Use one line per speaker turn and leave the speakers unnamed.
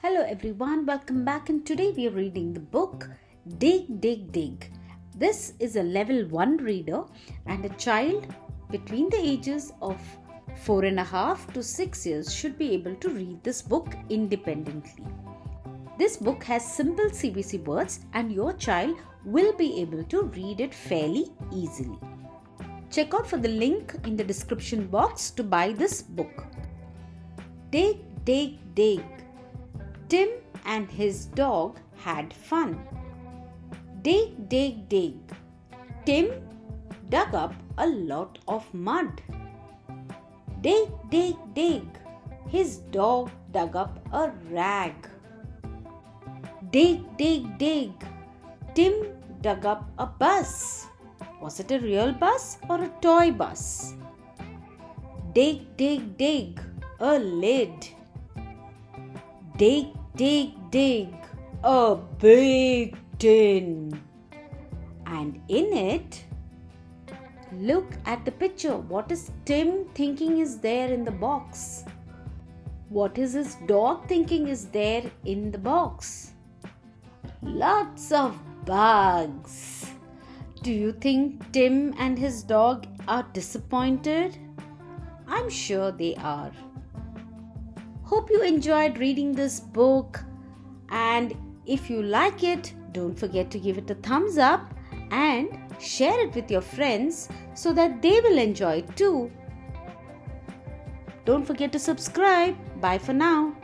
Hello everyone, welcome back and today we are reading the book Dig Dig Dig. This is a level 1 reader and a child between the ages of four and a half to six years should be able to read this book independently. This book has simple CVC words and your child will be able to read it fairly easily. Check out for the link in the description box to buy this book. Dig, dig, dig. Tim and his dog had fun. Dig, dig, dig. Tim dug up a lot of mud. Dig, dig, dig. His dog dug up a rag. Dig, dig, dig. Tim dug up a bus. Was it a real bus or a toy bus? Dig, dig, dig. A lid. Dig, dig, dig. A big tin. And in it, look at the picture. What is Tim thinking is there in the box? What is his dog thinking is there in the box? Lots of bugs. Do you think Tim and his dog are disappointed? I'm sure they are. Hope you enjoyed reading this book, and if you like it, don't forget to give it a thumbs up and share it with your friends so that they will enjoy it too. Don't forget to subscribe. Bye for now.